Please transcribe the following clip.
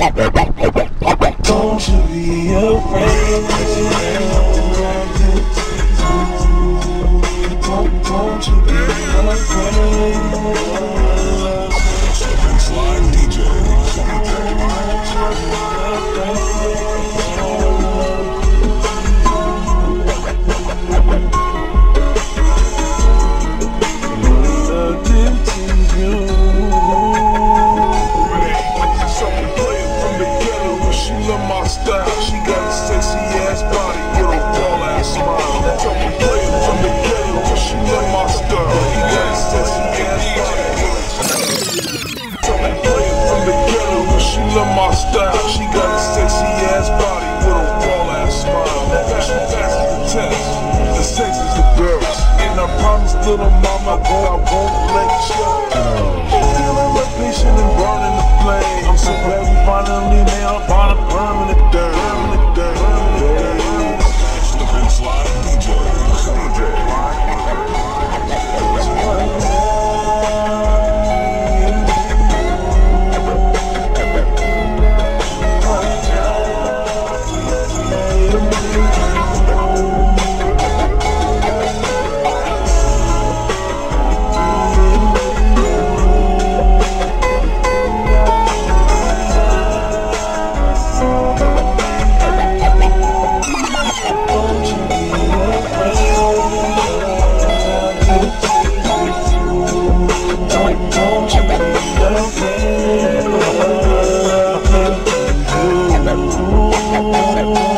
Don't you be afraid. Don't, don't you be afraid. Love my style. She got a sexy ass body with a raw ass smile. Something playing from the ghetto, but she love my style. He got a sexy ass body. Something playing from the ghetto, but she love my style. She got a sexy ass body with a raw ass smile. She passes the test. The sex is the best. And I promise little mama that I won't let you. home.